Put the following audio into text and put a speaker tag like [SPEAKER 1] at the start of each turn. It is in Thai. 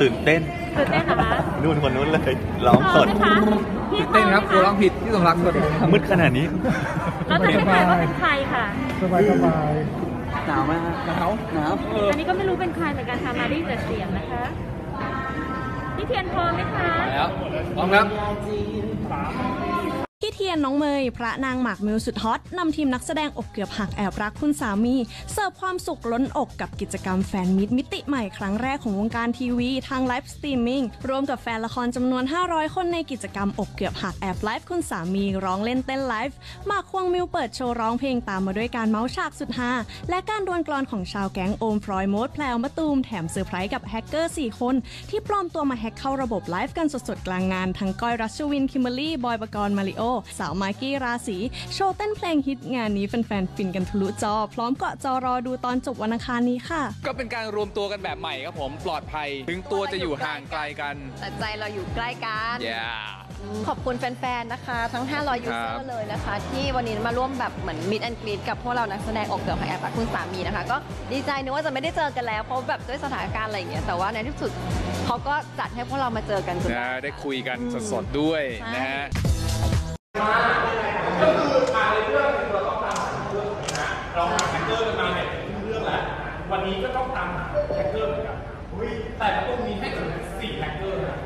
[SPEAKER 1] ตื่นเต้น
[SPEAKER 2] ตื่นเต้นเหรอคะ
[SPEAKER 1] นู่นคนนู้นเลยร้องสด
[SPEAKER 2] พร้อมไหมคะพี่
[SPEAKER 3] ตื่นเต้นครับ
[SPEAKER 2] พ
[SPEAKER 3] กลัว
[SPEAKER 2] ร้
[SPEAKER 3] ร้
[SPEAKER 2] อ
[SPEAKER 3] อ
[SPEAKER 2] ม
[SPEAKER 3] ง
[SPEAKER 2] ไหม
[SPEAKER 3] ผิดที่สมรักสวัสดีครับ
[SPEAKER 1] มืดขนาดนี้
[SPEAKER 2] เราจะให้ทายว่าเป็นใครค่ะ
[SPEAKER 4] สบายสบาย
[SPEAKER 3] หนาวไหมหนาวหนาว
[SPEAKER 2] อันนี้ก็ไม่รู้เป็นใครเหมือนกันค่ะมาได้ยินแต่เสียงนะคะพี่เทียนพร้อมไหมคะ
[SPEAKER 3] แล้วพร้อมครับ
[SPEAKER 5] พี่เทียนน้องเมย พระนางหมากมิวสุดฮอตนำทีมนักแสดงอกเกือบหักแอบรักคุณสามี เสิร์ฟความสุขล้นอกกับกิจกรรม fan meet มิติใหม่ครั้งแรกของวงการทีวีทาง live streaming ร่วมกับแฟนละครจำนวน 500 คนในกิจกรรมอกเกือบหักแอบไลฟ์คุณสามีร้องเล่นเต้นไลฟ์หมากควงมิวเปิดโชว์ร้องเพลงตามมาด้วยการเม้าท์ฉากสุดฮาและการดวลกลอนของชาวแก๊งโอมฟรอยโมดแพลวมะตูมแถมเซอร์ไพรส์กับแฮกเกอร์4คน ที่ปลอมตัวมาแฮกเข้าระบบไลฟ์กันสดๆกลางงานทั้งก้อยรัชวินคิมเบอรรี่บอยปกรณ์มาริโอสาวมากกี้ราศีโชว์เต้นเพลงฮิตงานนี้แฟนๆฟินกันทะลุจอ พร้อมเกาะจอรอดูตอนจบวันอังคารนี้ค่ะ
[SPEAKER 3] ก็เป็นการรวมตัวกันแบบใหม่ครับผมปลอดภัย ถึงตัวจะอยู่ห่างไกลกัน
[SPEAKER 6] แต่ใจเราอยู่ใกล้กัน
[SPEAKER 3] อย่า
[SPEAKER 6] ขอบคุณแฟนๆนะคะ ทั้ง 500 ยูเซอ
[SPEAKER 3] ครับ
[SPEAKER 6] ร์เลยนะคะ ที่วันนี้มาร่วมแบบเหมือนมิดแอนกรีดกับพวกเรานักแสดงอกเกือบของแอบรักคุณสามีนะคะ ก็ดีใจนึกว่าจะไม่ได้เจอกันแล้วเพราะแบบด้วยสถานการณ์อะไรอย่างเงี้ยแต่ว่าในที่สุดเขาก็จัดให้พวกเรามาเจอกันจน
[SPEAKER 3] นะได้คุยกันสดๆด้วย
[SPEAKER 6] ใช่
[SPEAKER 3] นะฮะ
[SPEAKER 7] เราหาแฮกเกอร์กันมาเนี่ยเรื่องแล้ววันนี้ก็ต้องตามหาแฮกเกอร์เหมือนกันแต่ก็ต้องมีให้ถึงสี่แฮกเกอร์นะ